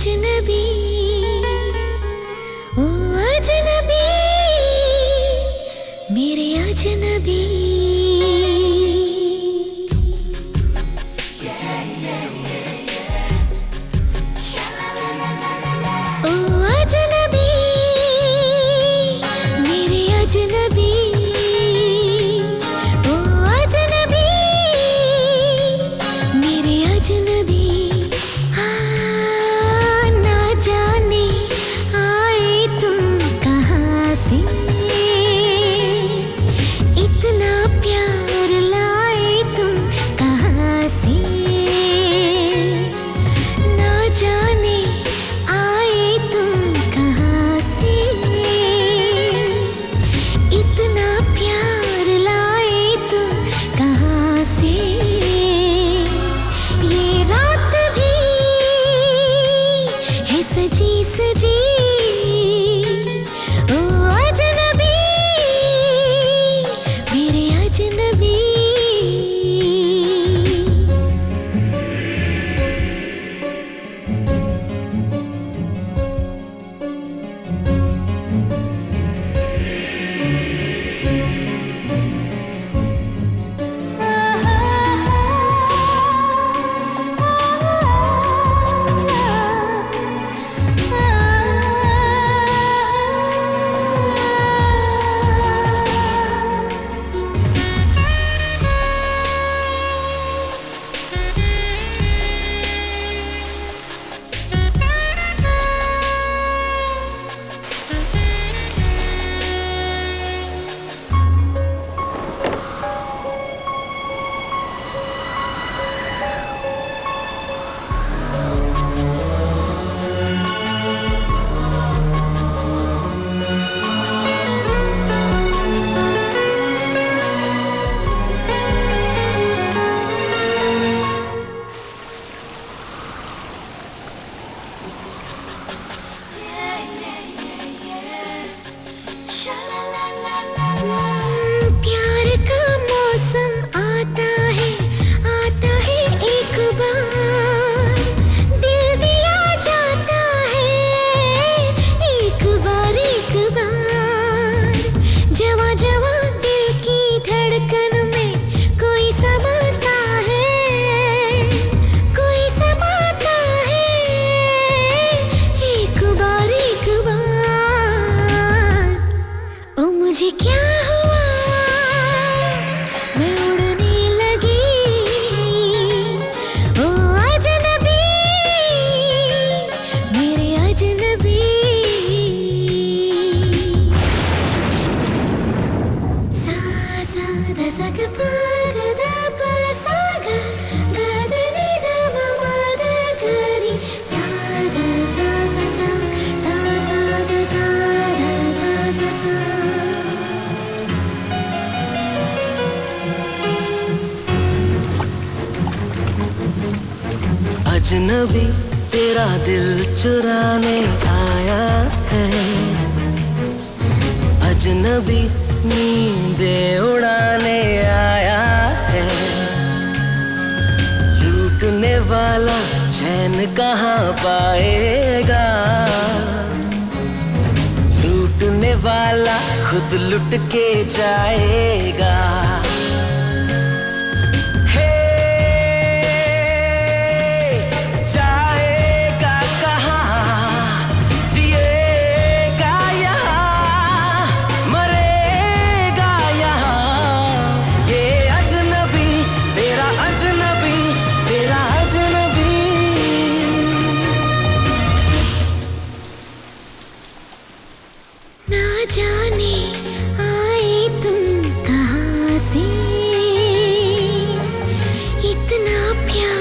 अजनबी ओ अजनबी मेरे अजनबी। अजनबी, तेरा दिल चुराने आया है। अजनबी, नींदे उड़ाने आया है। लूटने वाला चैन कहाँ पाएगा? लूटने वाला खुद लुट के जाएगा। ah